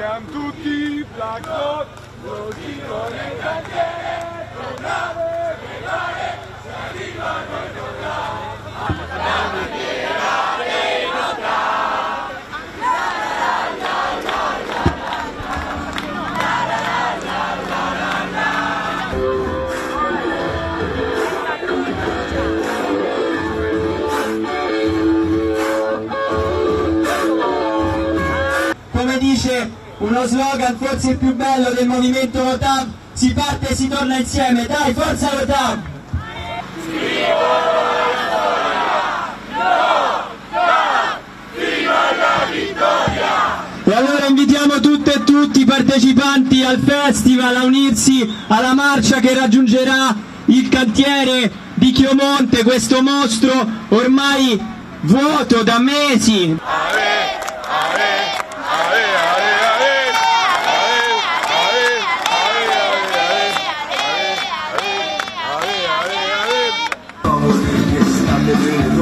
siamo tutti Black Dog, lo dico nel cantiere, tornare, tornare, si arrivano i come dice uno slogan forse il più bello del movimento Rotab, si parte e si torna insieme, dai forza Rotab! E allora invitiamo tutte e tutti i partecipanti al festival a unirsi alla marcia che raggiungerà il cantiere di Chiomonte, questo mostro ormai vuoto da mesi. Ale, ale,